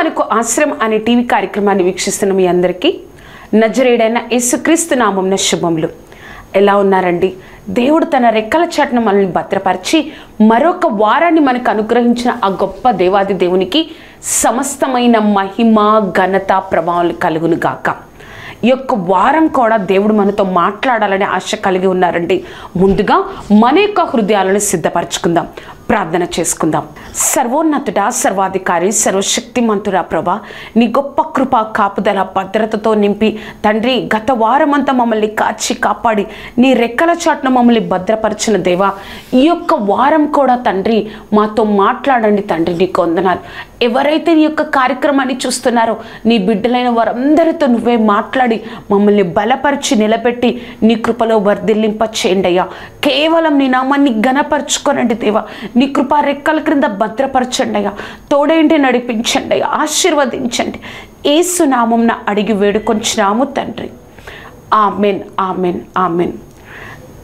మనకు ఆశ్రయం అనే టీవీ కార్యక్రమాన్ని వీక్షిస్తున్న మీ అందరికీ నజరేడైన యేసుక్రీస్తు నామంన శుభములు. ఎలా ఉన్నారండి? దేవుడు తన రెక్కల చాటున మనల్ని భద్రపరిచి మరొక వారాన్ని మనకు అనుగ్రహించిన ఆ గొప్ప దేవాది దేవునికి సమస్తమైన మహిమ ఘనత ప్రభావాలు కలుగును గాక. ఈ యొక్క వారం కూడా దేవుడు మనతో మాట్లాడాలనే ఆశ కలిగి ఉన్నారండి. ముందుగా మన యొక్క హృదయాలను సిద్ధపరచుకుందాం. ప్రార్థన చేసుకుందాం. సర్వోన్నతుడ సర్వాధికారి సర్వశక్తిమంతుడా ప్రభా నీ గొప్ప కృప కాపుదల భద్రతతో నింపి తండ్రి గత వారమంతా మమ్మల్ని కాచి కాపాడి నీ రెక్కల చాటున మమ్మల్ని భద్రపరిచిన దేవా ఈ యొక్క వారం కూడా తండ్రి మాతో మాట్లాడండి తండ్రి నీకు వందనాలు. ఎవరైతే నీ యొక్క కార్యక్రమాన్ని చూస్తున్నారో నీ బిడ్డలైన వారందరితో నువ్వే మాట్లాడి మమ్మల్ని బలపరిచి నిలబెట్టి నీ కృపలో వర్ధిల్లింప చేయండి అయ్యా. కేవలం నీ నామాన్ని గనపరచుకోనండి దేవా. నీ కృపా రెక్కల క్రింద భద్రపరచండిగా తోడేంటి నడిపించండి ఆశీర్వదించండి. ఏసునామంన అడిగి వేడుకొంచినాము తండ్రి. Amen amen amen.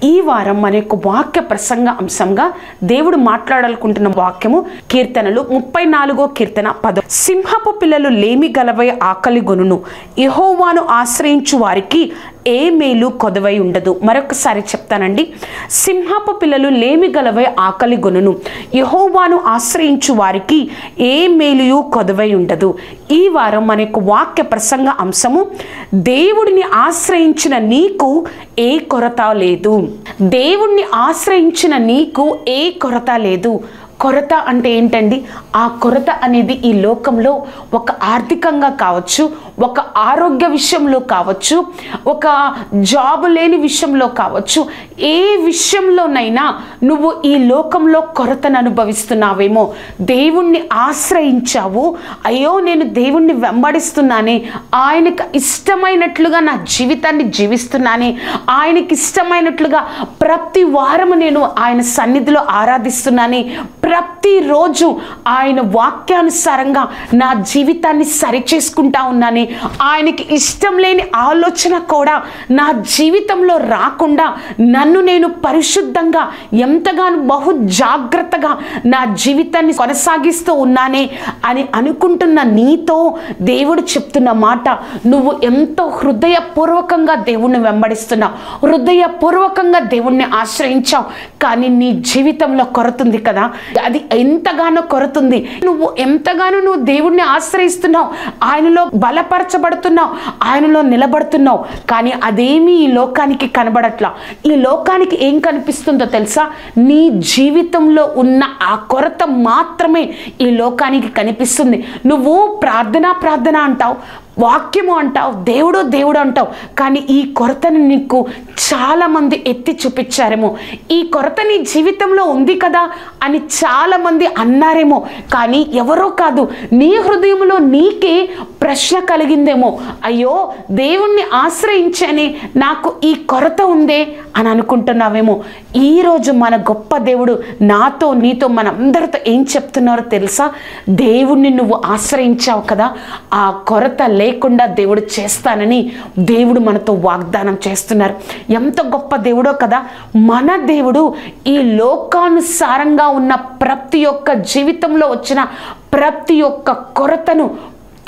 ఈ వారం మన యొక్క వాక్య ప్రసంగ అంశంగా దేవుడు మాట్లాడాలనుకుంటున్న వాక్యము కీర్తనలు ముప్పై నాలుగో కీర్తన పద. సింహపు పిల్లలు లేమి గలవై ఆకలి గొనును. యహోవాను ఆశ్రయించు వారికి ఏ మేలు కొదవై ఉండదు. మరొకసారి చెప్తానండి. సింహపు పిల్లలు లేమి గలవై ఆకలి గొనును. యహోవాను ఆశ్రయించు వారికి ఏ మేలుయు కొదవై ఉండదు. ఈ వారం మన యొక్క వాక్య ప్రసంగ అంశము దేవుడిని ఆశ్రయించిన నీకు ఏ కొరత లేదు. దేవుణ్ణి ఆశ్రయించిన నీకు ఏ కొరత లేదు. కొరత అంటే ఏంటండి? ఆ కొరత అనేది ఈ లోకంలో ఒక ఆర్థికంగా కావచ్చు ఒక ఆరోగ్య విషయంలో కావచ్చు ఒక జాబ్ లేని విషయంలో కావచ్చు ఏ విషయంలోనైనా నువ్వు ఈ లోకంలో కొరతను అనుభవిస్తున్నావేమో. దేవుణ్ణి ఆశ్రయించావు. అయ్యో నేను దేవుణ్ణి వెంబడిస్తున్నానే. ఆయనకు ఇష్టమైనట్లుగా నా జీవితాన్ని జీవిస్తున్నానే. ఆయనకి ఇష్టమైనట్లుగా ప్రతి వారము నేను ఆయన సన్నిధిలో ఆరాధిస్తున్నానే. ప్రతిరోజు ఆయన వాక్యానుసారంగా నా జీవితాన్ని సరిచేసుకుంటా ఉన్నానే. ఆయనకి ఇష్టం లేని ఆలోచన కూడా నా జీవితంలో రాకుండా నన్ను నేను పరిశుద్ధంగా ఎంతగానో బహు జాగ్రత్తగా నా జీవితాన్ని కొనసాగిస్తూ ఉన్నానే అని అనుకుంటున్న నీతో దేవుడు చెప్తున్న మాట నువ్వు ఎంతో హృదయపూర్వకంగా దేవుణ్ణి వెంబడిస్తున్నావు. హృదయపూర్వకంగా దేవుణ్ణి ఆశ్రయించావు. కానీ నీ జీవితంలో కొరతుంది కదా. అది ఎంతగానో కొరతుంది. నువ్వు ఎంతగానో నువ్వు దేవుణ్ణి ఆశ్రయిస్తున్నావు. ఆయనలో బలపరచబడుతున్నావు. ఆయనలో నిలబడుతున్నావు. కానీ అదేమీ ఈ లోకానికి కనబడట్లా. ఈ లోకానికి ఏం కనిపిస్తుందో తెలుసా? నీ జీవితంలో ఉన్న ఆ కొరత మాత్రమే ఈ లోకానికి కనిపిస్తుంది. నువ్వు ప్రార్థన ప్రార్థన అంటావు. వాక్యము అంటావు దేవుడు దేవుడు అంటావు కానీ ఈ కొరతను నీకు చాలామంది ఎత్తి చూపించారేమో. ఈ కొరత నీ జీవితంలో ఉంది కదా అని చాలామంది అన్నారేమో కానీ ఎవరో కాదు నీ హృదయంలో నీకే ప్రశ్న కలిగిందేమో. అయ్యో దేవుణ్ణి ఆశ్రయించని నాకు ఈ కొరత ఉందే అని అనుకుంటున్నావేమో. ఈరోజు మన గొప్ప దేవుడు నాతో నీతో మనందరితో ఏం చెప్తున్నారో తెలుసా? దేవుణ్ణి నువ్వు ఆశ్రయించావు కదా ఆ కొరత లేకుండా దేవుడు చేస్తానని దేవుడు మనతో వాగ్దానం చేస్తున్నారు. ఎంత గొప్ప దేవుడో కదా మన దేవుడు ఈ లోకానుసారంగా ఉన్న ప్రతి ఒక్క జీవితంలో వచ్చిన ప్రతి ఒక్క కొరతను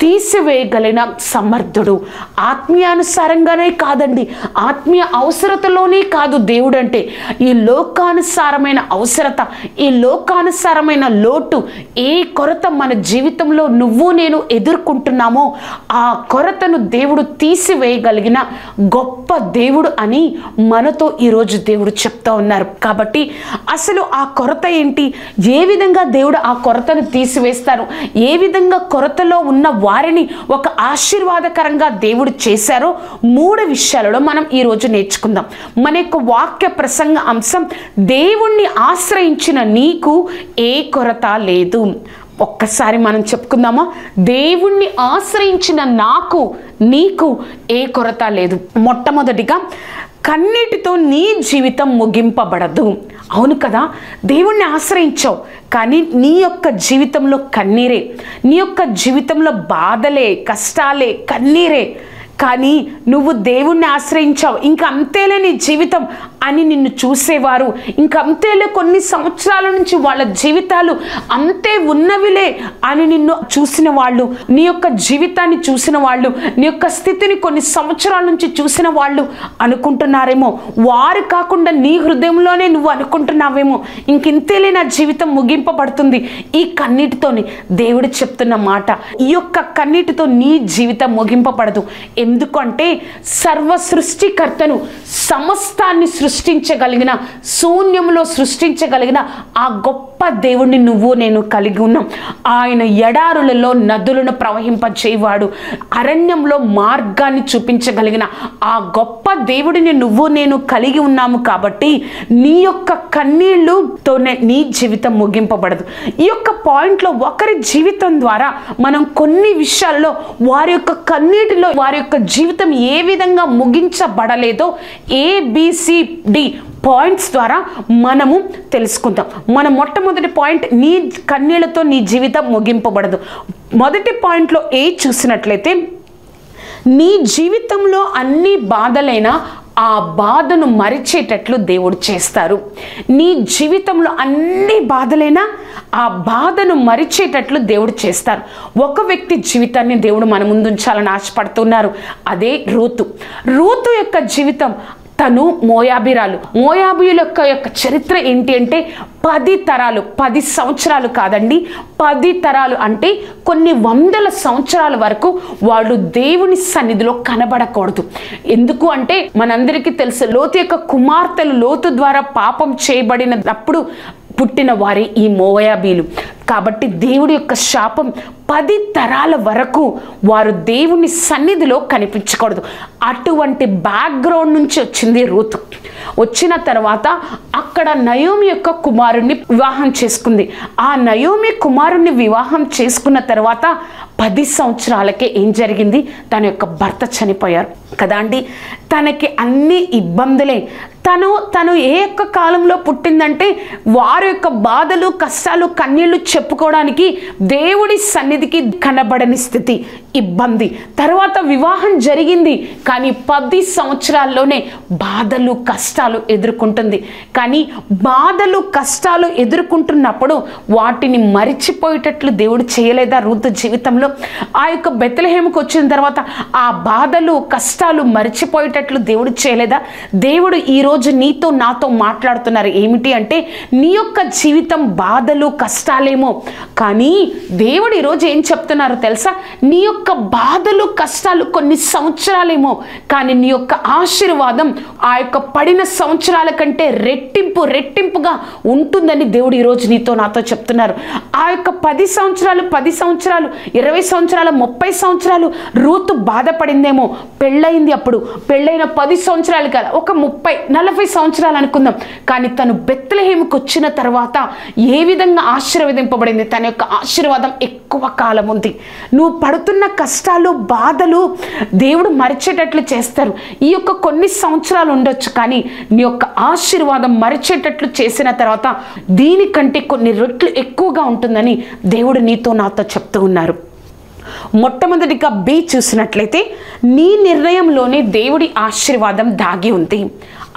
తీసివేయగలిగిన సమర్థుడు. ఆత్మీయానుసారంగానే కాదండి. ఆత్మీయ అవసరతలోనే కాదు దేవుడు అంటే ఈ లోకానుసారమైన అవసరత ఈ లోకానుసారమైన లోటు ఏ కొరత మన జీవితంలో నువ్వు నేను ఎదుర్కొంటున్నామో ఆ కొరతను దేవుడు తీసివేయగలిగిన గొప్ప దేవుడు అని మనతో ఈరోజు దేవుడు చెప్తా ఉన్నారు. కాబట్టి అసలు ఆ కొరత ఏంటి? ఏ విధంగా దేవుడు ఆ కొరతను తీసివేస్తారు ఏ విధంగా కొరతలో ఉన్న వారిని ఒక ఆశీర్వాదకరంగా దేవుడు చేశారో మూడు విషయాలలో మనం ఈరోజు నేర్చుకుందాం. మన యొక్క వాక్య ప్రసంగ అంశం దేవుణ్ణి ఆశ్రయించిన నీకు ఏ కొరత లేదు. ఒక్కసారి మనం చెప్పుకుందామా? దేవుణ్ణి ఆశ్రయించిన నాకు నీకు ఏ కొరత లేదు. మొట్టమొదటిగా కన్నీటితో నీ జీవితం ముగింపబడదు. అవును కదా? దేవుణ్ణి ఆశ్రయించావు. కానీ నీ యొక్క జీవితంలో కన్నీరే. నీ యొక్క జీవితంలో బాధలే కష్టాలే కన్నీరే. కానీ నువ్వు దేవుణ్ణి ఆశ్రయించావు. ఇంక అంతేలే నీ జీవితం అని నిన్ను చూసేవారు. ఇంక అంతేలే కొన్ని సంవత్సరాల నుంచి వాళ్ళ జీవితాలు అంతే ఉన్నవిలే అని నిన్ను చూసిన వాళ్ళు. నీ యొక్క జీవితాన్ని చూసిన వాళ్ళు నీ యొక్క స్థితిని కొన్ని సంవత్సరాల నుంచి చూసిన వాళ్ళు అనుకుంటున్నారేమో. వారు కాకుండా నీ హృదయంలోనే నువ్వు అనుకుంటున్నావేమో. ఇంకింతేలే నా జీవితం ముగింపబడుతుంది. ఈ కన్నీటితోని దేవుడు చెప్తున్న మాట. ఈ యొక్క కన్నీటితో నీ జీవితం ముగింపబడదు. ఎందుకంటే సర్వ సృష్టికర్తను సమస్తాన్ని సృష్టించగలిగిన శూన్యంలో సృష్టించగలిగిన ఆ గొప్ప దేవుణ్ణి నువ్వు నేను కలిగి ఉన్నాం. ఆయన ఎడారులలో నదులను ప్రవహింపచేవాడు అరణ్యంలో మార్గాన్ని చూపించగలిగిన ఆ గొప్ప దేవుడిని నువ్వు నేను కలిగి ఉన్నాము కాబట్టి నీ యొక్క కన్నీళ్ళుతోనే నీ జీవితం ముగింపబడదు. ఈ యొక్క పాయింట్లో ఒకరి జీవితం ద్వారా మనం కొన్ని విషయాల్లో వారి యొక్క కన్నీటిలో వారి యొక్క జీవితం ఏ విధంగా ముగించబడలేదో ఏబిసిడి పాయింట్స్ ద్వారా మనము తెలుసుకుందాం. మన మొట్టమొదటి పాయింట్ నీ కన్నీళ్ళతో నీ జీవితం ముగింపబడదు. మొదటి పాయింట్లో ఏ చూసినట్లయితే నీ జీవితంలో అన్ని బాధలైనా ఆ బాధను మరిచేటట్లు దేవుడు చేస్తారు. నీ జీవితంలో అన్ని బాధలైనా ఆ బాధను మరిచేటట్లు దేవుడు చేస్తారు. ఒక వ్యక్తి జీవితాన్ని దేవుడు మన ముందు ఉంచాలని ఆశపడుతున్నారు. అదే రూతు. రూతు యొక్క జీవితం తను మోయాబిరాలు. మోయాబీయుల యొక్క చరిత్ర ఏంటి అంటే పది తరాలు పది సంవత్సరాలు కాదండి. పది తరాలు అంటే కొన్ని వందల సంవత్సరాల వరకు వాళ్ళు దేవుని సన్నిధిలో కనబడకూడదు. ఎందుకు అంటే మనందరికీ తెలుసు లోతు యొక్క కుమార్తెలు లోతు ద్వారా పాపం చేయబడినప్పుడు పుట్టిన వారే ఈ మోయాబీలు. కాబట్టి దేవుడి యొక్క శాపం పది తరాల వరకు వారు దేవుని సన్నిధిలో కనిపించకూడదు. అటువంటి బ్యాక్గ్రౌండ్ నుంచి వచ్చింది రూత్. వచ్చిన తర్వాత అక్కడ నయోమి యొక్క కుమారుణ్ణి వివాహం చేసుకుంది. ఆ నయోమి కుమారుణ్ణి వివాహం చేసుకున్న తర్వాత పది సంవత్సరాలకే ఏం జరిగింది? తన యొక్క భర్త చనిపోయారు. కదా అండి? తనకి అన్ని ఇబ్బందులే. తను తను ఏ యొక్క కాలంలో పుట్టిందంటే వారి యొక్క బాధలు కష్టాలు కన్నీళ్ళు చెప్పుకోవడానికి దేవుడి సన్నిధికి కనబడని స్థితి ఇబ్బంది. తర్వాత వివాహం జరిగింది కానీ పది సంవత్సరాల్లోనే బాధలు కష్టాలు ఎదుర్కొంటుంది. కానీ బాధలు కష్టాలు ఎదుర్కొంటున్నప్పుడు వాటిని మరిచిపోయేటట్లు దేవుడు చేయలేదా రూతు జీవితంలో? ఆ యొక్క బెత్తలహేమకు వచ్చిన తర్వాత ఆ బాధలు కష్టాలు మరిచిపోయేటట్లు దేవుడు చేయలేదా? దేవుడు ఈరోజు నీతో నాతో మాట్లాడుతున్నారు. ఏమిటి అంటే నీ యొక్క జీవితం బాధలు కష్టాలేమో కానీ దేవుడు ఈరోజు ఏం చెప్తున్నారు తెలుసా? నీ యొక్క బాధలు కష్టాలు కొన్ని సంవత్సరాలేమో కానీ నీ యొక్క ఆశీర్వాదం ఆ యొక్క పడిన సంవత్సరాల కంటే రెట్టింపు రెట్టింపుగా ఉంటుందని దేవుడు ఈరోజు నీతో నాతో చెప్తున్నారు. ఆ యొక్క పది సంవత్సరాలు పది సంవత్సరాలు ఇరవై సంవత్సరాలు ముప్పై సంవత్సరాలు రూతు బాధపడిందేమో పెళ్ళయింది అప్పుడు. పెళ్ళైన పది సంవత్సరాలు కదా ఒక ముప్పై నలభై సంవత్సరాలు అనుకుందాం. కానీ తను బెత్తలహేమికి వచ్చిన తర్వాత ఏ విధంగా ఆశీర్వదింపబడింది తన యొక్క ఆశీర్వాదం ఎక్కువ కాలం ఉంది. నువ్వు పడుతున్న కష్టాలు బాధలు దేవుడు మరిచేటట్లు చేస్తారు. ఈ యొక్క కొన్ని సంవత్సరాలు ఉండొచ్చు కానీ నీ యొక్క ఆశీర్వాదం మరిచేటట్లు చేసిన తర్వాత దీనికంటే కొన్ని రెట్లు ఎక్కువగా ఉంటుందని దేవుడు నీతో నాతో చెప్తూ ఉన్నారు. మొట్టమొదటిగా బి చూసినట్లయితే నీ నిర్ణయంలోనే దేవుడి ఆశీర్వాదం దాగి ఉంది.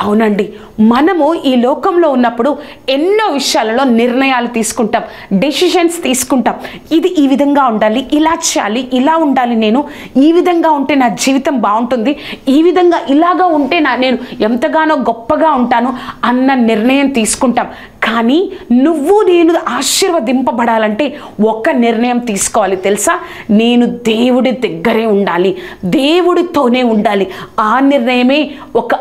అవునండి. మనము ఈ లోకంలో ఉన్నప్పుడు ఎన్నో విషయాలలో నిర్ణయాలు తీసుకుంటాం డెసిషన్స్ తీసుకుంటాం. ఇది ఈ విధంగా ఉండాలి ఇలా చేయాలి ఇలా ఉండాలి నేను ఈ విధంగా ఉంటే నా జీవితం బాగుంటుంది ఈ విధంగా ఇలాగా ఉంటే నా నేను ఎంతగానో గొప్పగా ఉంటాను అన్న నిర్ణయం తీసుకుంటాం. కానీ నువ్వు నేను ఆశీర్వదింపబడాలంటే ఒక నిర్ణయం తీసుకోవాలి తెలుసా? నేను దేవుడి దగ్గరే ఉండాలి దేవుడితోనే ఉండాలి. ఆ నిర్ణయమే ఒక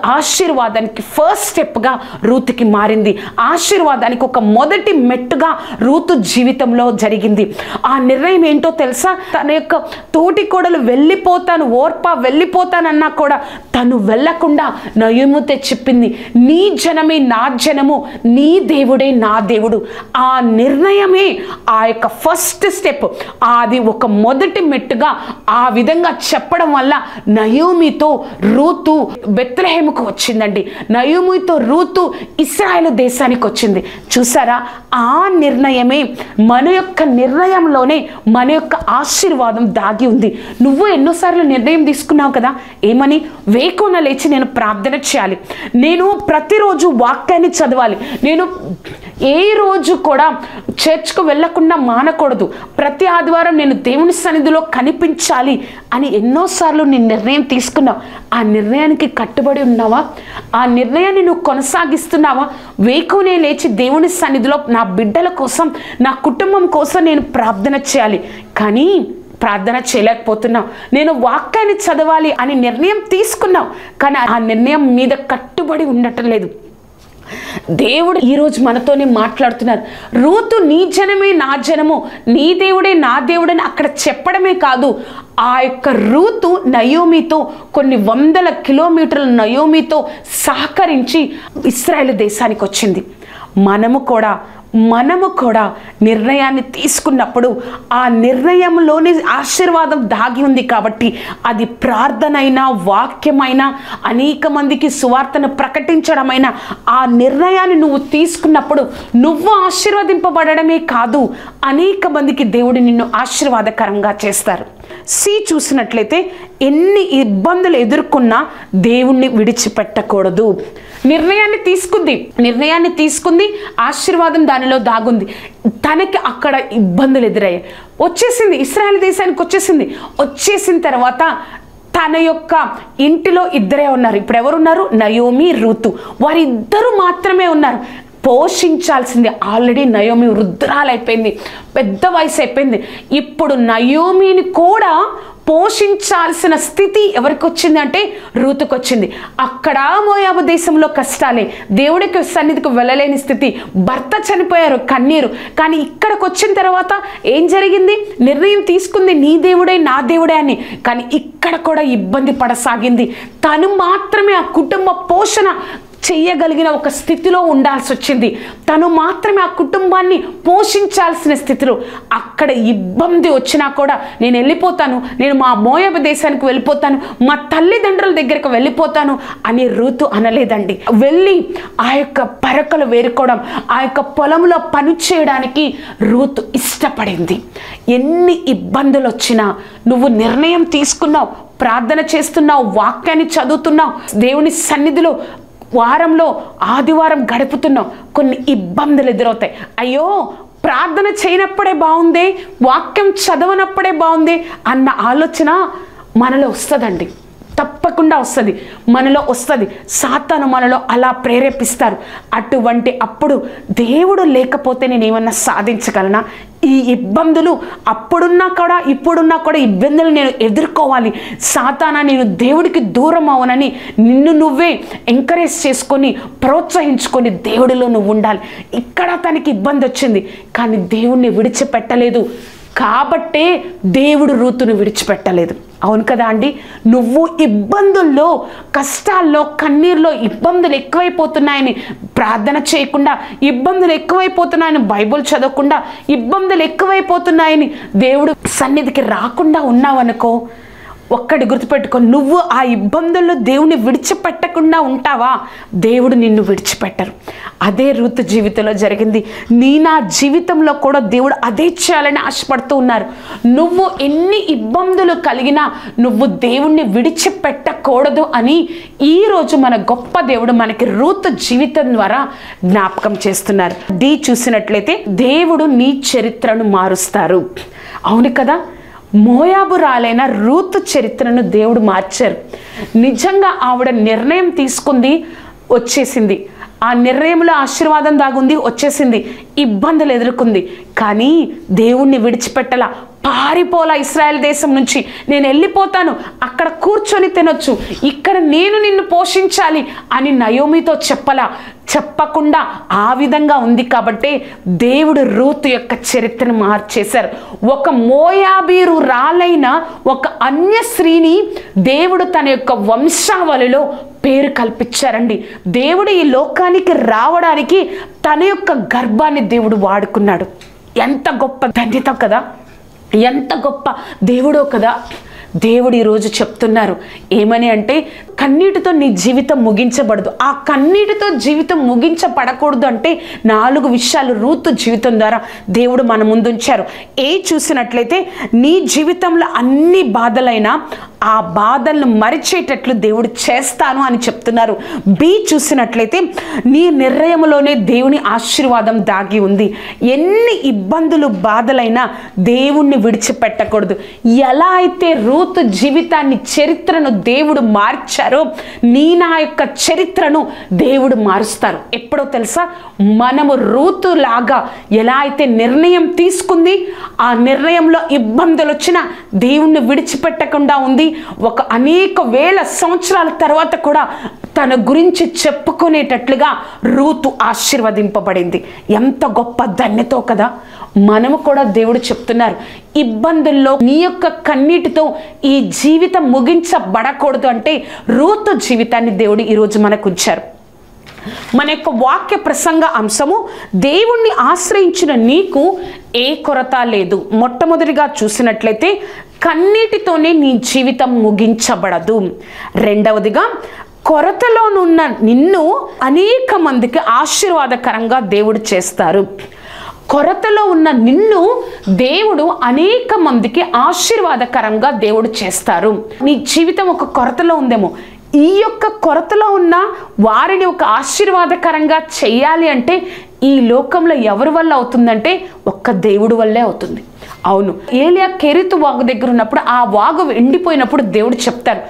ఆశీర్వాదానికి ఫస్ట్ స్టెప్గా రూతుకి మారింది. ఆశీర్వాదానికి ఒక మొదటి మెట్టుగా రూతు జీవితంలో జరిగింది. ఆ నిర్ణయం ఏంటో తెలుసా? తన యొక్క తోటి కోడలు వెళ్ళిపోతాను ఓర్ప వెళ్ళిపోతానన్నా కూడా తను వెళ్ళకుండా నయముతే చెప్పింది నీ జనమే నా జనము నీ దేవుడే నా దేవుడు. ఆ నిర్ణయమే ఆ యొక్క ఫస్ట్ స్టెప్ అది ఒక మొదటి మెట్టుగా ఆ విధంగా చెప్పడం వల్ల నయోమితో రూతు బెత్లహేముకు వచ్చిందండి. నయోమితో రూతు ఇస్రాయేల్ దేశానికి వచ్చింది చూసారా? ఆ నిర్ణయమే మన యొక్క నిర్ణయంలోనే మన యొక్క ఆశీర్వాదం దాగి ఉంది. నువ్వు ఎన్నోసార్లు నిర్ణయం తీసుకున్నావు కదా? ఏమని? వేకున లేచి నేను ప్రార్థన చేయాలి. నేను ప్రతిరోజు వాక్యాన్ని చదవాలి. నేను ఏ రోజు కూడా చర్చ్కు వెళ్ళకుండా మానకూడదు. ప్రతి ఆదివారం నేను దేవుని సన్నిధిలో కనిపించాలి అని ఎన్నోసార్లు నేను నిర్ణయం తీసుకున్నావు. ఆ నిర్ణయానికి కట్టుబడి ఉన్నావా? ఆ నిర్ణయాన్ని నువ్వు కొనసాగిస్తున్నావా? వేకునే లేచి దేవుని సన్నిధిలో నా బిడ్డల కోసం నా కుటుంబం కోసం నేను ప్రార్థన చేయాలి. కానీ ప్రార్థన చేయలేకపోతున్నావు. నేను వాక్యాన్ని చదవాలి అని నిర్ణయం తీసుకున్నావు. కానీ ఆ నిర్ణయం మీద కట్టుబడి ఉండటం లేదు. దేవుడు ఈరోజు మనతోనే మాట్లాడుతున్నారు. రూతు నీ జనమే నా జనము. నీ దేవుడే నా దేవుడని అక్కడ చెప్పడమే కాదు. ఆ యొక్క రూతు నయోమితో కొన్ని వందల కిలోమీటర్ల నయోమితో సహకరించి ఇస్రాయేల్ దేశానికి వచ్చింది మనము కూడా మనము కూడా నిర్ణయాన్ని తీసుకున్నప్పుడు ఆ నిర్ణయంలోని ఆశీర్వాదం దాగి ఉంది కాబట్టి అది ప్రార్థనైనా వాక్యమైనా అనేక మందికి సువార్తను ప్రకటించడమైనా ఆ నిర్ణయాన్ని నువ్వు తీసుకున్నప్పుడు నువ్వు ఆశీర్వదింపబడమే కాదు అనేక మందికి దేవుడు నిన్ను ఆశీర్వాదకరంగా చేస్తారు. సి చూసినట్లయితే ఎన్ని ఇబ్బందులు ఎదుర్కొన్నా దేవుణ్ణి విడిచిపెట్టకూడదు. నిర్ణయాన్ని తీసుకుంది. నిర్ణయాన్ని తీసుకుంది ఆశీర్వాదం దానిలో దాగుంది. తనకి అక్కడ ఇబ్బందులు ఎదురయ్యాయి. వచ్చేసింది ఇస్రాయల్ దేశానికి వచ్చేసింది. వచ్చేసిన తర్వాత తన యొక్క ఇంటిలో ఇద్దరే ఉన్నారు. ఇప్పుడు ఎవరున్నారు? నయోమి ఋతు వారిద్దరూ మాత్రమే ఉన్నారు. పోషించాల్సింది ఆల్రెడీ నయోమి వృద్ధురాలైపోయింది. పెద్ద వయసు అయిపోయింది ఇప్పుడు నయోమిని కూడా పోషించాల్సిన స్థితి ఎవరికి వచ్చింది అంటే రూతుకు వచ్చింది అక్కడ మోయాబు దేశంలో కష్టాలే. దేవుడికి సన్నిధికి వెళ్ళలేని స్థితి. భర్త చనిపోయారు కన్నీరు. కానీ ఇక్కడికి వచ్చిన తర్వాత ఏం జరిగింది? నిర్ణయం తీసుకుంది నీ దేవుడే నా దేవుడే అని. కానీ ఇక్కడ కూడా ఇబ్బంది పడసాగింది. తను మాత్రమే ఆ కుటుంబ పోషణ చెయ్యగలిగిన ఒక స్థితిలో ఉండాల్సి వచ్చింది తను మాత్రమే ఆ కుటుంబాన్ని పోషించాల్సిన స్థితిలో. అక్కడ ఇబ్బంది వచ్చినా కూడా నేను వెళ్ళిపోతాను నేను మా మోయబ దేశానికి వెళ్ళిపోతాను మా తల్లిదండ్రుల దగ్గరికి వెళ్ళిపోతాను అని ఋతు అనలేదండి. వెళ్ళి ఆ యొక్క పరకలు వేరుకోవడం ఆ యొక్క పొలంలో పని చేయడానికి రూతు ఇష్టపడింది. ఎన్ని ఇబ్బందులు వచ్చినా నువ్వు నిర్ణయం తీసుకున్నావు ప్రార్థన చేస్తున్నావు వాక్యాన్ని చదువుతున్నావు దేవుని సన్నిధిలో వారంలో ఆదివారం గడుపుతున్నాం. కొన్ని ఇబ్బందులు ఎదురవుతాయి. అయ్యో ప్రార్థన చేయనప్పుడే బాగుంది వాక్యం చదవనప్పుడే బాగుంది అన్న ఆలోచన మనలో వస్తుందండి. తప్పకుండా వస్తుంది. మనలో వస్తుంది. సాతాను మనలో అలా ప్రేరేపిస్తారు. అటువంటి అప్పుడు దేవుడు లేకపోతే నేను ఏమన్నా సాధించగలనా? ఈ ఇబ్బందులు అప్పుడున్నా కూడా ఇప్పుడున్నా కూడా ఇబ్బందులు నేను ఎదుర్కోవాలి. సాతానా నేను దేవుడికి దూరం అవునని నిన్ను నువ్వే ఎంకరేజ్ చేసుకొని ప్రోత్సహించుకొని దేవుడిలో నువ్వు ఉండాలి. ఇక్కడ తనకి ఇబ్బంది వచ్చింది. కానీ దేవుణ్ణి విడిచిపెట్టలేదు. కాబట్టే దేవుడు రూతును విడిచిపెట్టలేదు. అవును కదా అండి? నువ్వు ఇబ్బందుల్లో కష్టాల్లో కన్నీర్లో ఇబ్బందులు ఎక్కువైపోతున్నాయని ప్రార్థన చేయకుండా ఇబ్బందులు ఎక్కువైపోతున్నాయని బైబుల్ చదవకుండా ఇబ్బందులు ఎక్కువైపోతున్నాయని దేవుడు సన్నిధికి రాకుండా ఉన్నావనుకో ఒక్కటి గుర్తుపెట్టుకో నువ్వు ఆ ఇబ్బందుల్లో దేవుని విడిచిపెట్టకుండా ఉంటావా? దేవుడు నిన్ను విడిచిపెట్టరు. అదే ఋతు జీవితంలో జరిగింది. నీ నా జీవితంలో కూడా దేవుడు అదే చేయాలని ఆశపడుతూ ఉన్నారు. నువ్వు ఎన్ని ఇబ్బందులు కలిగినా నువ్వు దేవుణ్ణి విడిచిపెట్టకూడదు అని ఈరోజు మన గొప్ప దేవుడు మనకి రూతు జీవితం ద్వారా జ్ఞాపకం చేస్తున్నారు. డి చూసినట్లయితే దేవుడు నీ చరిత్రను మారుస్తారు. అవును కదా? మోయాబురాలైన రూతు చరిత్రను దేవుడు మార్చారు. నిజంగా ఆవిడ నిర్ణయం తీసుకుంది వచ్చేసింది. ఆ నిర్ణయంలో ఆశీర్వాదం దాగుంది వచ్చేసింది. ఇబ్బందులు ఎదుర్కొంది. కానీ దేవుణ్ణి విడిచిపెట్టలా. పారిపోలా ఇస్రాయల్ దేశం నుంచి. నేను వెళ్ళిపోతాను. అక్కడ కూర్చొని తినొచ్చు. ఇక్కడ నేను నిన్ను పోషించాలి అని నయోమితో చెప్పలా. చెప్పకుండా ఆ విధంగా ఉంది కాబట్టి దేవుడు రూతు యొక్క చరిత్రను మార్చేశారు. ఒక మోయాబీరు రాలైన ఒక అన్య స్త్రీని దేవుడు తన యొక్క వంశావళిలో పేరు కల్పించారండి. దేవుడు ఈ లోకానికి రావడానికి తన యొక్క గర్భాన్ని దేవుడు వాడుకున్నాడు. ఎంత గొప్ప ధన్యత కదా? ఎంత గొప్ప దేవుడో కదా? దేవుడు ఈరోజు చెప్తున్నారు. ఏమని అంటే కన్నీటితో నీ జీవితం ముగించబడదు. ఆ కన్నీటితో జీవితం ముగించబడకూడదు అంటే నాలుగు విషయాలు రూతు జీవితం ద్వారా దేవుడు మన ముందుంచారు. ఏ చూసినట్లయితే నీ జీవితంలో అన్ని బాధలైనా ఆ బాధలను మరిచేటట్లు దేవుడు చేస్తాను అని చెప్తున్నారు. బి చూసినట్లయితే నీ నిర్ణయంలోనే దేవుని ఆశీర్వాదం దాగి ఉంది. ఎన్ని ఇబ్బందులు బాధలైనా దేవుణ్ణి విడిచిపెట్టకూడదు. ఎలా అయితే రూ రూతు జీవితాన్ని చరిత్రను దేవుడు మార్చారో నీ నా యొక్క చరిత్రను దేవుడు మారుస్తారు. ఎప్పుడో తెలుసా? మనము రూతు లాగా ఎలా అయితే నిర్ణయం తీసుకుంది ఆ నిర్ణయంలో ఇబ్బందులు వచ్చినా దేవుణ్ణి విడిచిపెట్టకుండా ఉంది. ఒక అనేక వేల సంవత్సరాల తర్వాత కూడా తన గురించి చెప్పుకునేటట్లుగా రూతు ఆశీర్వదింపబడింది. ఎంత గొప్ప ధన్యతో కదా! మనము కూడా దేవుడు చెప్తున్నారు ఇబ్బందుల్లో నీ యొక్క కన్నీటితో ఈ జీవితం ముగించబడకూడదు అంటే రూతు జీవితాన్ని దేవుడు ఈరోజు మనకు ఉంచారు మన యొక్క వాక్య ప్రసంగ అంశము దేవుణ్ణి ఆశ్రయించిన నీకు ఏ కొరత లేదు. మొట్టమొదటిగా చూసినట్లయితే కన్నీటితోనే నీ జీవితం ముగించబడదు. రెండవదిగా కొరతలోనున్న నిన్ను అనేక మందికి ఆశీర్వాదకరంగా దేవుడు చేస్తారు. కొరతలో ఉన్న నిన్ను దేవుడు అనేక మందికి ఆశీర్వాదకరంగా దేవుడు చేస్తారు. నీ జీవితం ఒక కొరతలో ఉందేమో. ఈ యొక్క కొరతలో ఉన్న వారిని ఒక ఆశీర్వాదకరంగా చెయ్యాలి అంటే ఈ లోకంలో ఎవరి వల్ల అవుతుందంటే ఒక్క దేవుడు వల్లే అవుతుంది. అవును. ఏలియా కెరితు వాగు దగ్గర ఉన్నప్పుడు ఆ వాగు ఎండిపోయినప్పుడు దేవుడు చెప్తారు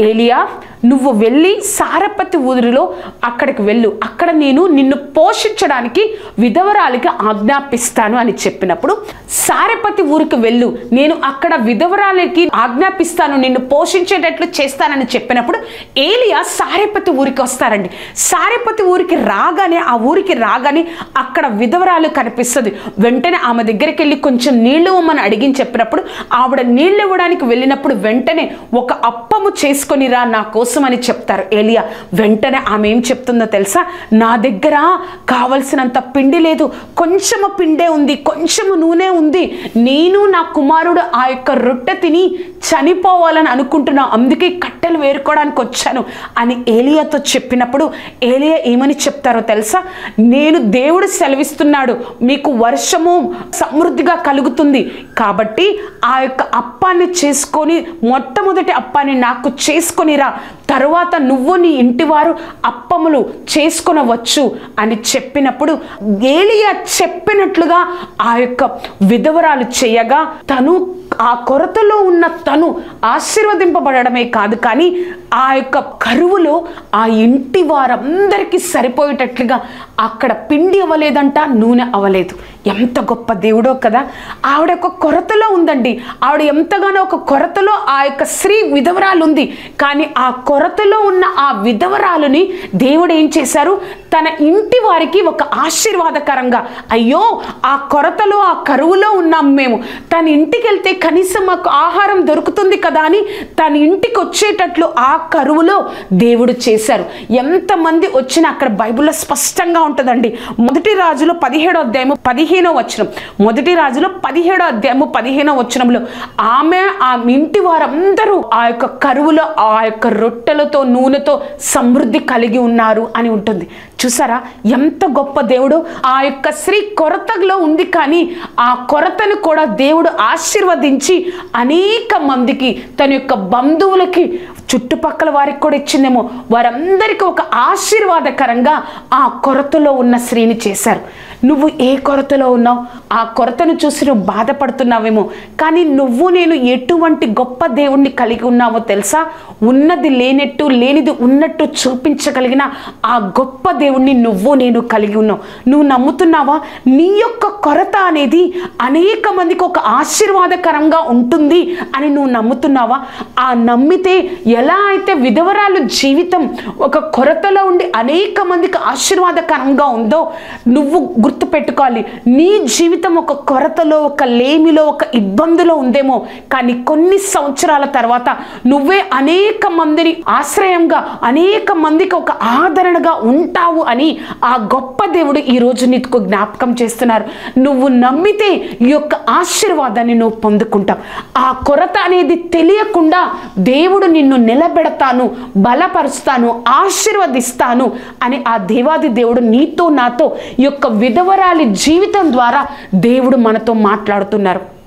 ఏలియా నువ్వు వెళ్ళి సారపతి ఊరిలో అక్కడికి వెళ్ళు. అక్కడ నేను నిన్ను పోషించడానికి విధవరాలికి ఆజ్ఞాపిస్తాను అని చెప్పినప్పుడు సారపతి ఊరికి వెళ్ళు. నేను అక్కడ విధవరాలికి ఆజ్ఞాపిస్తాను నిన్ను పోషించేటట్లు చేస్తానని చెప్పినప్పుడు ఏలియా సారేపతి ఊరికి వస్తారండి. సారేపతి ఊరికి రాగానే ఆ ఊరికి రాగానే అక్కడ విధవరాలు కనిపిస్తుంది. వెంటనే ఆమె దగ్గరికి వెళ్ళి కొంచెం నీళ్ళు ఇవ్వమని అడిగిన చెప్పినప్పుడు ఆవిడ నీళ్ళు ఇవ్వడానికి వెళ్ళినప్పుడు వెంటనే ఒక అప్పము చేసుకొని రా నా కోసం అని చెప్తారు. ఏలియా వెంటనే ఆమె ఏం చెప్తుందో తెలుసా? నా దగ్గర కావలసినంత పిండి లేదు. కొంచెము పిండే ఉంది కొంచెము నూనె ఉంది. నేను నా కుమారుడు ఆ యొక్క రొట్టె తిని చనిపోవాలని అనుకుంటున్నా. అందుకే కట్టెలు వేరుకోవడానికి వచ్చాను అని ఏలియాతో చెప్పినప్పుడు ఏలియా ఏమని చెప్తారో తెలుసా? నేను దేవుడు సెలవిస్తున్నాడు. మీకు వర్షము సమృద్ధిగా కలుగుతుంది. కాబట్టి ఆ యొక్క అప్పాన్ని చేసుకొని మొట్టమొదటి అప్పాన్ని నాకు చేసుకొనిరా. తరువాత నువ్వు నీ ఇంటివారు అప్పములు చేసుకొనవచ్చు అని చెప్పినప్పుడు ఏలియా చెప్పినట్లుగా ఆ యొక్క విధవరాలు చేయగా తను ఆ కొరతలో ఉన్న తను ఆశీర్వదింపబడమే కాదు కానీ ఆ యొక్క కరువులో ఆ ఇంటి వారందరికీ సరిపోయేటట్లుగా అక్కడ పిండి అవ్వలేదంట నూనె అవ్వలేదు. ఎంత గొప్ప దేవుడో కదా. ఆవిడ ఒక కొరతలో ఉందండి. ఆవిడ ఎంతగానో ఒక కొరతలో ఆ యొక్క స్త్రీ విధవరాలు ఉంది కానీ ఆ కొర కొరతలో ఉన్న ఆ విధవరాలుని దేవుడు ఏం చేశారు? తన ఇంటి వారికి ఒక ఆశీర్వాదకరంగా అయ్యో ఆ కొరతలో ఆ కరువులో ఉన్నాం మేము. తన ఇంటికి వెళ్తే కనీసం మాకు ఆహారం దొరుకుతుంది కదా అని తన ఇంటికి వచ్చేటట్లు ఆ కరువులో దేవుడు చేశారు. ఎంతమంది వచ్చినా అక్కడ బైబిల్లో స్పష్టంగా ఉంటుందండి. మొదటి రాజులో పదిహేడో అధ్యాయము పదిహేనో వచనం. మొదటి రాజులో పదిహేడో అధ్యాయము పదిహేనో వచనంలో ఆమె ఆ ఇంటి వారందరూ ఆ యొక్క కరువులో ఆ యొక్క రొట్టె రొట్టెలతో నూనెతో సమృద్ధి కలిగి ఉన్నారు అని ఉంటుంది. చూసారా? ఎంత గొప్ప దేవుడు. ఆ యొక్క స్త్రీ కొరతలో ఉంది కానీ ఆ కొరతను కూడా దేవుడు ఆశీర్వదించి అనేక మందికి తన యొక్క బంధువులకి చుట్టుపక్కల వారికి కూడా ఇచ్చిందేమో. వారందరికీ ఒక ఆశీర్వాదకరంగా ఆ కొరతలో ఉన్న స్త్రీని చేశారు. నువ్వు ఏ కొరతలో ఉన్నావు? ఆ కొరతను చూసి నువ్వు బాధపడుతున్నావేమో. కానీ నువ్వు నేను ఎటువంటి గొప్ప దేవుణ్ణి కలిగి ఉన్నావో తెలుసా? ఉన్నది లేనట్టు లేనిది ఉన్నట్టు చూపించగలిగిన ఆ గొప్ప దేవుణ్ణి నువ్వు నేను కలిగి ఉన్నావు నువ్వు నమ్ముతున్నావా? నీ యొక్క కొరత అనేది అనేక మందికి ఒక ఆశీర్వాదకరంగా ఉంటుంది అని నువ్వు నమ్ముతున్నావా? ఆ నమ్మితే ఎలా అయితే విధవరాలు జీవితం ఒక కొరతలో ఉండి అనేక మందికి ఆశీర్వాదకరంగా ఉందో నువ్వు గుర్తుపెట్టుకోవాలి. నీ జీవితం ఒక కొరతలో ఒక లేమిలో ఒక ఇబ్బందిలో ఉందేమో. కానీ కొన్ని సంవత్సరాల తర్వాత నువ్వే అనేక మందిని ఆశ్రయంగా అనేక మందికి ఒక ఆదరణగా ఉంటావు అని ఆ గొప్ప దేవుడు ఈరోజు నీకు జ్ఞాపకం చేస్తున్నారు. నువ్వు నమ్మితే ఈ యొక్క ఆశీర్వాదాన్ని నువ్వు పొందుకుంటావు. ఆ కొరత అనేది తెలియకుండా దేవుడు నిన్ను నిలబెడతాను బలపరుస్తాను ఆశీర్వదిస్తాను అని ఆ దేవాది దేవుడు నీతో నాతో ఈ యొక్క విధవరాలి జీవితం ద్వారా దేవుడు మనతో మాట్లాడుతున్నారు.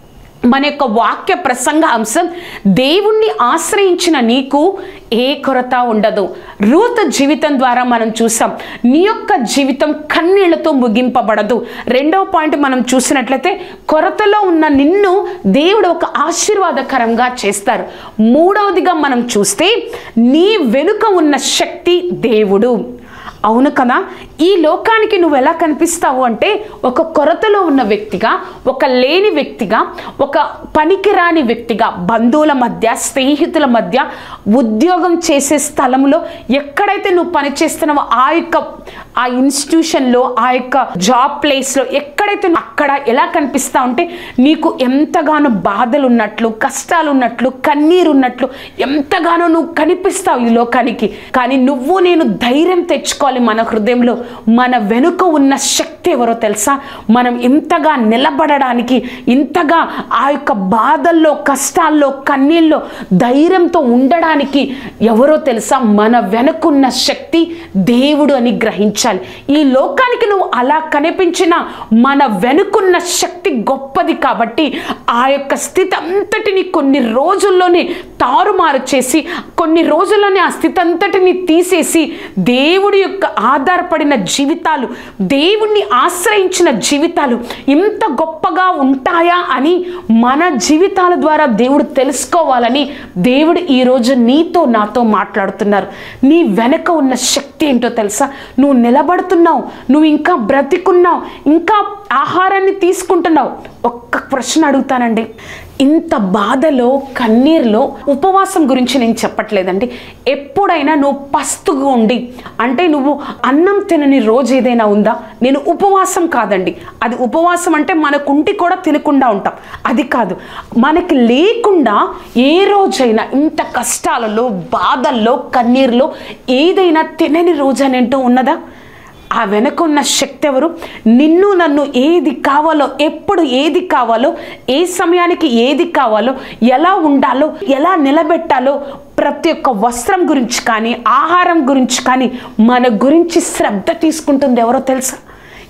మన యొక్క వాక్య ప్రసంగ అంశం దేవుణ్ణి ఆశ్రయించిన నీకు ఏ కొరత ఉండదు. రూత జీవితం ద్వారా మనం చూసాం. నీ యొక్క జీవితం కన్నీళ్ళతో ముగింపబడదు. రెండవ పాయింట్ మనం చూసినట్లయితే కొరతలో ఉన్న నిన్ను దేవుడు ఒక ఆశీర్వాదకరంగా చేస్తారు. మూడవదిగా మనం చూస్తే నీ వెనుక ఉన్న శక్తి దేవుడు. అవును కదా? ఈ లోకానికి నువ్వు ఎలా కనిపిస్తావు అంటే ఒక కొరతలో ఉన్న వ్యక్తిగా ఒక లేని వ్యక్తిగా ఒక పనికిరాని వ్యక్తిగా బంధువుల మధ్య స్నేహితుల మధ్య ఉద్యోగం చేసే స్థలంలో ఎక్కడైతే నువ్వు పనిచేస్తున్నావో ఆ యొక్క ఆ ఇన్స్టిట్యూషన్లో ఆ యొక్క జాబ్ ప్లేస్లో ఎక్కడైతే నువ్వు అక్కడ ఎలా కనిపిస్తా ఉంటే నీకు ఎంతగానో బాధలు ఉన్నట్లు కష్టాలు ఉన్నట్లు కన్నీరు ఉన్నట్లు ఎంతగానో నువ్వు కనిపిస్తావు ఈ లోకానికి. కానీ నువ్వు నేను ధైర్యం తెచ్చుకోవాలి. మన హృదయంలో. మన వెనుక ఉన్న శక్తి ఎవరో తెలుసా? మనం ఇంతగా నిలబడడానికి ఇంతగా ఆ యొక్క బాధల్లో కష్టాల్లో కన్నీళ్ళలో ధైర్యంతో ఉండడానికి ఎవరో తెలుసా? మన వెనుకున్న శక్తి దేవుడు అని గ్రహించాలి. ఈ లోకానికి నువ్వు అలా కనిపించిన మన వెనుకున్న శక్తి గొప్పది కాబట్టి ఆ యొక్క స్థితి అంతటిని కొన్ని రోజుల్లోనే తారుమారు చేసి కొన్ని రోజుల్లోనే ఆ స్థితి అంతటిని తీసేసి దేవుడి యొక్క ఆధారపడిన జీవితాలు దేవుణ్ణి ఆశ్రయించిన జీవితాలు ఇంత గొప్పగా ఉంటాయా అని మన జీవితాల ద్వారా దేవుడు తెలుసుకోవాలని దేవుడు ఈరోజు నీతో నాతో మాట్లాడుతున్నారు. నీ వెనక ఉన్న శక్తి ఏంటో తెలుసా? నువ్వు నిలబడుతున్నావు నువ్వు ఇంకా బ్రతికున్నావు ఇంకా ఆహారాన్ని తీసుకుంటున్నావు. ఒక్క ప్రశ్న అడుగుతానండి. ఇంత బాధలో కన్నీరులో ఉపవాసం గురించి నేను చెప్పట్లేదండి. ఎప్పుడైనా నువ్వు పస్తుగా ఉండి అంటే నువ్వు అన్నం తినని రోజు ఏదైనా ఉందా? నేను ఉపవాసం కాదండి. అది ఉపవాసం అంటే మనకుంటి కూడా తినకుండా ఉంటాం. అది కాదు. మనకి లేకుండా ఏ రోజైనా ఇంత కష్టాలలో బాధల్లో కన్నీరులో ఏదైనా తినని రోజు అని ఉన్నదా? ఆ వెనక ఉన్న శక్తి ఎవరు నిన్ను నన్ను ఏది కావాలో ఎప్పుడు ఏది కావాలో ఏ సమయానికి ఏది కావాలో ఎలా ఉండాలో ఎలా నిలబెట్టాలో ప్రతి ఒక్క వస్త్రం గురించి కానీ ఆహారం గురించి కానీ మన గురించి శ్రద్ధ తీసుకుంటుంది ఎవరో తెలుసా?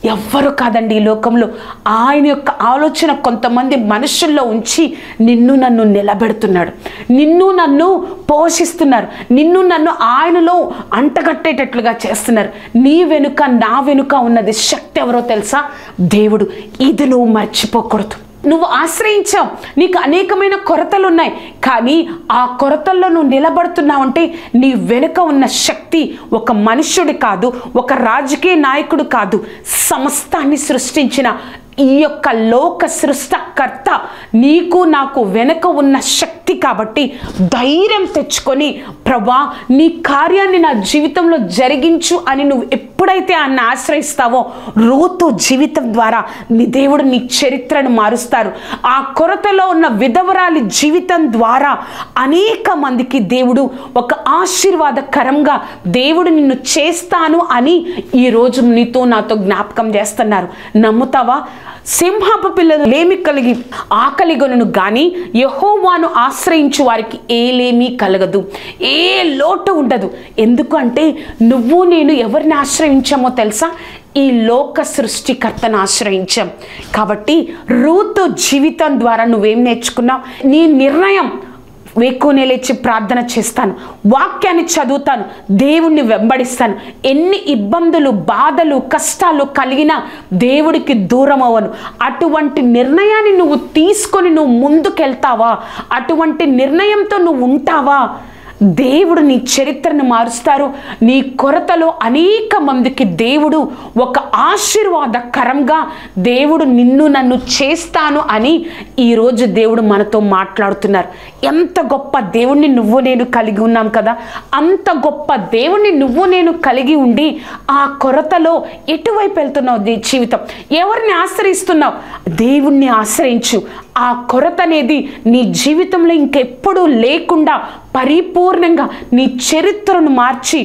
ఎవ్వరు కాదండి ఈ లోకంలో. ఆయన యొక్క ఆలోచన కొంతమంది మనుషుల్లో ఉంచి నిన్ను నన్ను నిలబెడుతున్నాడు నిన్ను నన్ను పోషిస్తున్నారు. నిన్ను నన్ను ఆయనలో అంటగట్టేటట్లుగా చేస్తున్నారు. నీ వెనుక నా వెనుక ఉన్నది శక్తి ఎవరో తెలుసా? దేవుడు. ఇది నువ్వు మర్చిపోకూడదు. నువ్వు ఆశ్రయించావు. నీకు అనేకమైన కొరతలు ఉన్నాయి కానీ ఆ కొరతల్లో నువ్వు నిలబడుతున్నావంటే నీ వెనుక ఉన్న శక్తి ఒక మనుష్యుడు కాదు ఒక రాజకీయ నాయకుడు కాదు. సమస్తాన్ని సృష్టించిన ఈ యొక్క లోక సృష్టకర్త నీకు నాకు వెనుక ఉన్న శక్తి కాబట్టి ధైర్యం తెచ్చుకొని ప్రభా నీ కార్యాన్ని నా జీవితంలో జరిగించు అని నువ్వు ఎప్పుడైతే ఆయన ఆశ్రయిస్తావో రోతు జీవితం ద్వారా నీ దేవుడు నీ చరిత్రను మారుస్తారు. ఆ కొరతలో ఉన్న విధవరాలి జీవితం ద్వారా అనేక మందికి దేవుడు ఒక ఆశీర్వాదకరంగా దేవుడు నిన్ను చేస్తాను అని ఈరోజు నీతో నాతో జ్ఞాపకం చేస్తున్నారు. నమ్ముతావా? సింహపు పిల్లలు లేమి కలిగి ఆకలిగొనను కానీ యహోవాను ఆశ్రయించు వారికి ఏలేమీ కలగదు. ఏ లోటు ఉండదు. ఎందుకంటే నువ్వు నేను ఎవరిని ఆశ్రయించామో తెలుసా? ఈ లోక సృష్టికర్తను ఆశ్రయించాం. కాబట్టి రూతు జీవితం ద్వారా నువ్వేం నేర్చుకున్నావు? నీ నిర్ణయం వేకునే లేచి ప్రార్థన చేస్తాను వాక్యాన్ని చదువుతాను దేవుణ్ణి వెంబడిస్తాను. ఎన్ని ఇబ్బందులు బాధలు కష్టాలు కలిగినా దేవుడికి దూరం అవ్వను అటువంటి నిర్ణయాన్ని నువ్వు తీసుకొని నువ్వు ముందుకెళ్తావా? అటువంటి నిర్ణయంతో నువ్వు ఉంటావా? దేవుడు నీ చరిత్రను మారుస్తారు. నీ కొరతలో అనేక మందికి దేవుడు ఒక ఆశీర్వాదకరంగా దేవుడు నిన్ను నన్ను చేస్తాను అని ఈరోజు దేవుడు మనతో మాట్లాడుతున్నారు. ఎంత గొప్ప దేవుణ్ణి నువ్వు నేను కలిగి ఉన్నాం కదా? అంత గొప్ప దేవుణ్ణి నువ్వు నేను కలిగి ఉండి ఆ కొరతలో ఎటువైపు వెళ్తున్నావు నీ జీవితం? ఎవరిని ఆశ్రయిస్తున్నావు? దేవుణ్ణి ఆశ్రయించు. ఆ కొరత అనేది నీ జీవితంలో ఇంకెప్పుడూ లేకుండా పరిపూర్ణంగా నీ చరిత్రను మార్చి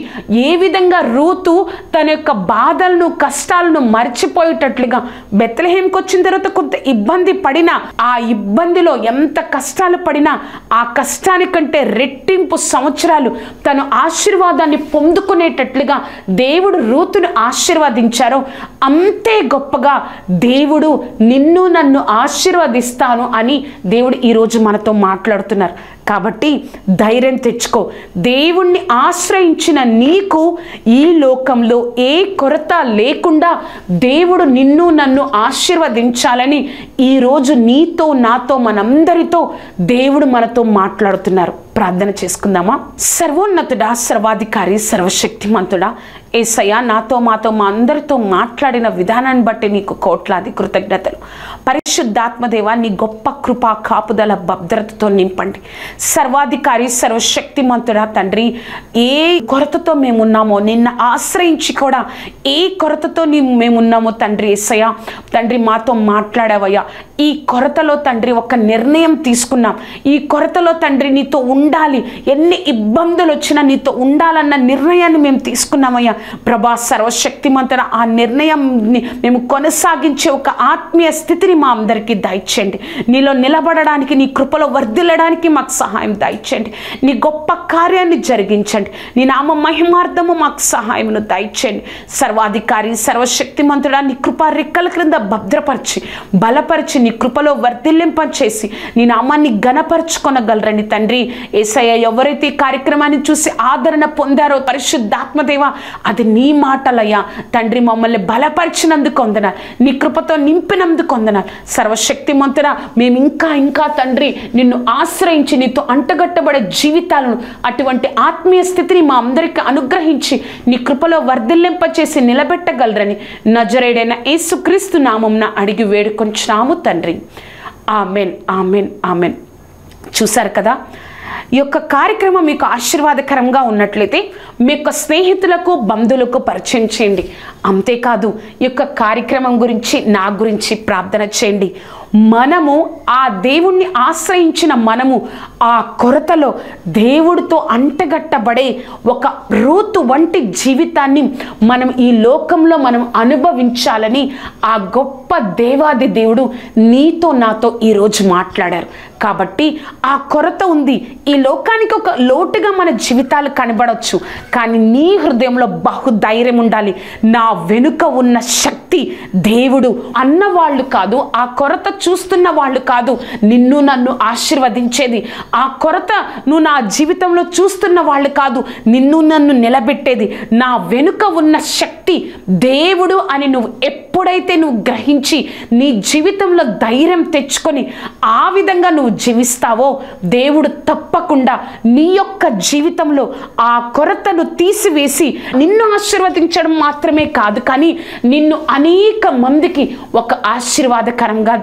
ఏ విధంగా రూతు తన యొక్క బాధలను కష్టాలను మర్చిపోయేటట్లుగా బెత్తలహేంకి వచ్చిన తర్వాత కొంత ఇబ్బంది పడినా ఆ ఇబ్బందిలో ఎంత కష్టాలు పడినా ఆ కష్టానికంటే రెట్టింపు సంవత్సరాలు తను ఆశీర్వాదాన్ని పొందుకునేటట్లుగా దేవుడు రూతును ఆశీర్వదించారో. అంతే గొప్పగా దేవుడు నిన్ను నన్ను ఆశీర్వదిస్తాను అని దేవుడు ఈరోజు మనతో మాట్లాడుతున్నారు. కాబట్టి ధైర్యం తెచ్చుకో. దేవుణ్ణి ఆశ్రయించిన నీకు ఈ లోకంలో ఏ కొరత లేకుండా దేవుడు నిన్ను నన్ను ఆశీర్వదించాలని ఈరోజు నీతో నాతో మనందరితో దేవుడు మనతో మాట్లాడుతున్నారు. ప్రార్థన చేసుకుందామా? సర్వోన్నతుడా సర్వాధికారి సర్వశక్తిమంతుడా ఏసయ్య నాతో మాతో మా అందరితో మాట్లాడిన విధానాన్ని బట్టి నీకు కోట్లాది కృతజ్ఞతలు. పరిశుద్ధాత్మదేవ నీ గొప్ప కృపా కాపుదల భద్రతతో నింపండి. సర్వాధికారి సర్వశక్తిమంతుడా తండ్రి ఏ కొరతతో మేమున్నామో నిన్న ఆశ్రయించి కూడా ఏ కొరతతో నీ మేమున్నామో తండ్రి ఏసయ్య. తండ్రి మాతో మాట్లాడావయ్యా. ఈ కొరతలో తండ్రి ఒక నిర్ణయం తీసుకున్నాం. ఈ కొరతలో తండ్రి నీతో ఉండాలి. ఎన్ని ఇబ్బందులు వచ్చినా నీతో ఉండాలన్న నిర్ణయాన్ని మేము తీసుకున్నామయ్యా. ప్రభా సర్వశక్తిమంతున ఆ నిర్ణయంని మేము కొనసాగించే ఒక ఆత్మీయ స్థితిని మా అందరికీ దయచేయండి. నీలో నిలబడడానికి నీ కృపలో వర్ధిల్లడానికి మాకు సహాయం దయచేయండి. నీ గొప్ప కార్యాన్ని జరిగించండి. నీ నామ మహిమార్థము మాకు సహాయమును దయచేయండి. సర్వాధికారి సర్వశక్తిమంతుడా నీ కృపా రెక్కల క్రింద భద్రపరిచి బలపరిచి నీ కృపలో వర్ధిల్లింపచేసి నీ నామాన్ని గణపరచుకొనగలరని తండ్రి. ఏసయ్య ఎవరైతే ఈ కార్యక్రమాన్ని చూసి ఆదరణ పొందారో పరిశుద్ధాత్మదేవ అది నీ మాటలయ్యా. తండ్రి మమ్మల్ని బలపరిచినందుకు వందనాలు నీ కృపతో నింపినందుకు వందనాలు సర్వశక్తిమంతున మేము ఇంకా ఇంకా తండ్రి నిన్ను ఆశ్రయించి నీతో అంటగట్టబడే జీవితాలను అటువంటి ఆత్మీయ స్థితిని మా అందరికీ అనుగ్రహించి నీ కృపలో వర్ధిల్లింపచేసి నిలబెట్టగలరని నజరేడైన యేసుక్రీస్తు నామంన అడిగి వేడుకొంచున్నాము తండ్రి. Amen amen amen. చూశారు కదా? ఈ యొక్క కార్యక్రమం మీకు ఆశీర్వాదకరంగా ఉన్నట్లయితే మీ యొక్క స్నేహితులకు బంధువులకు పరిచయం చేయండి. అంతేకాదు ఈ యొక్క కార్యక్రమం గురించి నా గురించి ప్రార్థన చేయండి. మనము ఆ దేవుణ్ణి ఆశ్రయించిన మనము ఆ కొరతలో దేవుడితో అంటగట్టబడే ఒక రూతు వంటి జీవితాన్ని మనం ఈ లోకంలో మనం అనుభవించాలని ఆ గొప్ప దేవాది దేవుడు నీతో నాతో ఈరోజు మాట్లాడారు. కాబట్టి ఆ కొరత ఉంది. ఈ లోకానికి ఒక లోటుగా మన జీవితాలు కనబడవచ్చు కానీ నీ హృదయంలో బహుధైర్యం ఉండాలి. నా వెనుక ఉన్న శక్తి దేవుడు అన్నవాళ్ళు కాదు. ఆ కొరత చూస్తున్న వాళ్ళు కాదు నిన్ను నన్ను ఆశీర్వదించేది. ఆ కొరత నువ్వు నా జీవితంలో చూస్తున్న వాళ్ళు కాదు నిన్ను నన్ను నిలబెట్టేది. నా వెనుక ఉన్న శక్తి దేవుడు అని నువ్వు ఎప్పుడు ఎప్పుడైతే నువ్వు గ్రహించి నీ జీవితంలో ధైర్యం తెచ్చుకొని ఆ విధంగా నువ్వు జీవిస్తావో దేవుడు తప్పకుండా నీ యొక్క జీవితంలో ఆ కొరతను తీసివేసి నిన్ను ఆశీర్వదించడం మాత్రమే కాదు కానీ నిన్ను అనేక మందికి ఒక ఆశీర్వాదకరంగా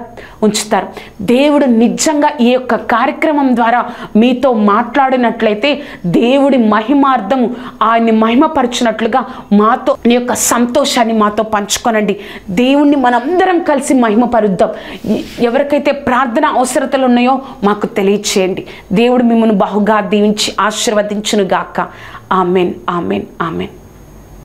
ఉంచుతారు. దేవుడు నిజంగా ఈ యొక్క కార్యక్రమం ద్వారా మీతో మాట్లాడినట్లయితే దేవుడి మహిమార్థము ఆయన్ని మహిమపరచినట్లుగా మాతో నీ యొక్క సంతోషాన్ని మాతో పంచుకోనండి. దేవుణ్ణి మనందరం కలిసి మహిమపరుద్దాం. ఎవరికైతే ప్రార్థన అవసరతలు ఉన్నాయో మాకు తెలియచేయండి. దేవుడు మిమ్మల్ని బహుగా దీవించి ఆశీర్వదించును గాక ఆమెన్ ఆమెన్ ఆమెన్.